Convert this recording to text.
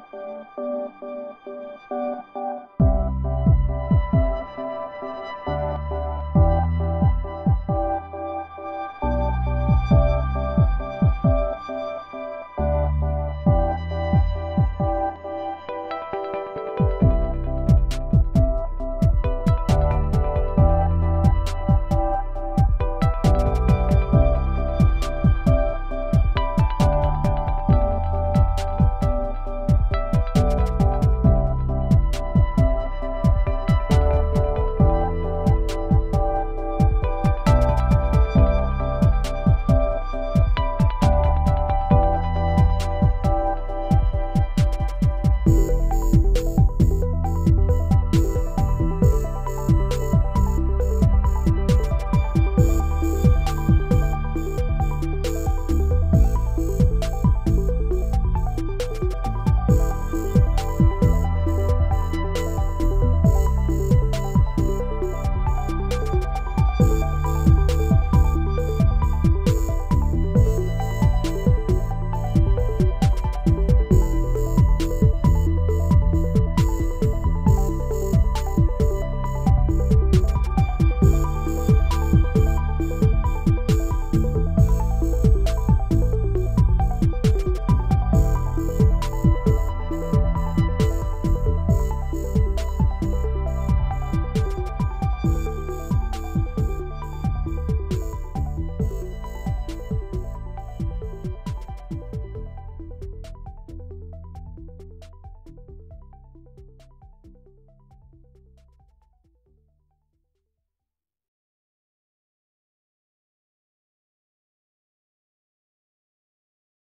Música